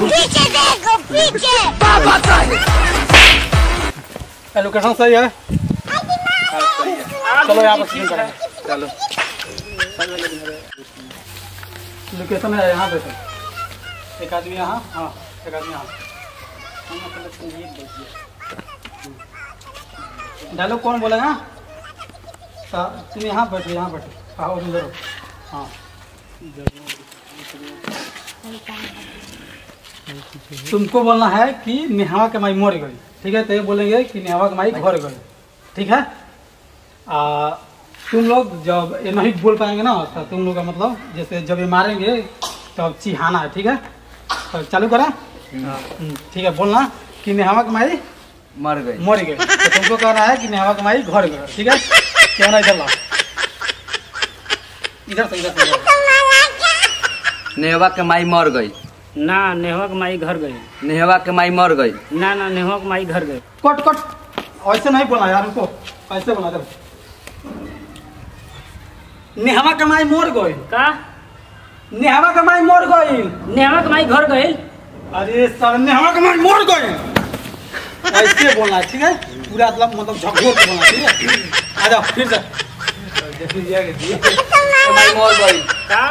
पीछे। देखो पीछे लोकेशन सही है चलो यहाँ पर सीन करें चलो लोकेशन है यहाँ पे एक आदमी यहाँ हाँ एक आदमी यहाँ। डायलॉग कौन बोलेगा तुम यहाँ बैठो यहाँ बैठो। आओ उधर। हाँ। तुमको बोलना है कि नेहावा के माई मर गई। ठीक है तो ये बोलेंगे कि नेहावा के माई घर गई। ठीक है? आ, तुम लोग जब ये नहीं बोल पाएँगे ना तो तुम लोग का मतलब जैसे जब ये मारेंगे तब तो चिहाना है ठीक है? तो चालू करें। ठीक है बोलना कि नेहावा के माई मर गई। मर गए तो तुमको कहना है कि नेहावा के माई घर गए ठीक है? क्या ना इधर लाओ इधर से इधर। नेहवा के माई मर गई। ना नेहवा के माई घर गई नेहवा के माई मर गई। ना ना नेहवा के माई घर गई कट कट। ऐसे नहीं बोला यार उनको। ऐसे बोला दो नेहवा के माई मर गई। का? नेहवा के माई मर गई। नेहवा के माई घर गई अरे सर नेहवा के माई मर गए ऐसे बोलना है, ठीक है? पूरा मतलब मतलब झकझोर के बोलना ठीक है? आ जाओ फिर से। के माई मर गई। का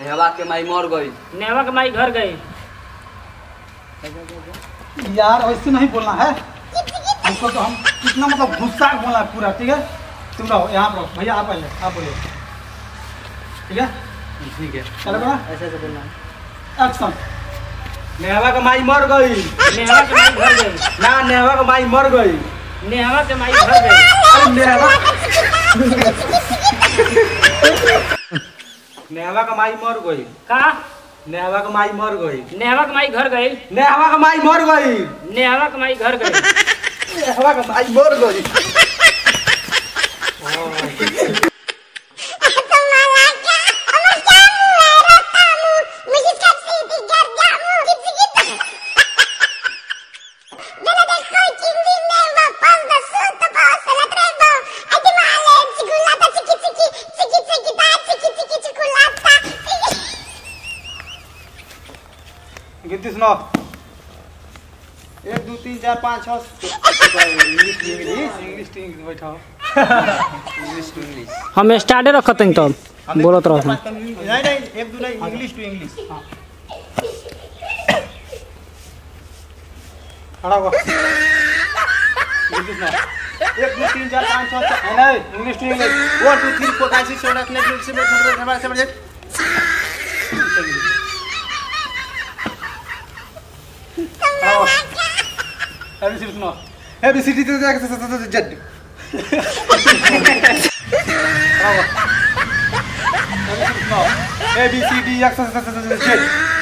नेहवा के माई मर गई। नेहवा के माई घर गई। यार ऐसे नहीं बोलना है। हमको तो हम कितना मतलब गुस्सा के बोलना है पूरा ठीक है? तुम रहो यहाँ पर भैया आप पहले आप बोलिए। ठीक है? ठीक है। चलो बड़ा ऐसे ऐसे बोलना। है। एक्शन नेहवा के माई मर गई नेहवा के माई घर गई ना नेहवा के माई मर गई नेहवा के माई घर गई अरे नेहवा नेहवा के माई मर गई का नेहवा के माई मर गई नेहवा के माई घर गई नेहवा के माई मर गई नेहवा के माई घर गई नेहवा के माई मर गई गिनती सुनाओ एक दो तीन चार पाँच छः इंग्लिश इंग्लिश इंग्लिश इंग्लिश बैठाओ इंग्लिश टू इंग्लिश हम स्टार्टे रखते हैं तब बोलत रहो। नहीं नहीं एक दो नहीं इंग्लिश टू इंग्लिश खड़ा हो एक दो तीन चार पाँच छः नहीं नहीं English two English one two three four five six seven eight nine ten seven हमारे सेवन एट खड़ा हो एबीसीडी सुनाओ एबीसीडी तो जेड खड़ा हो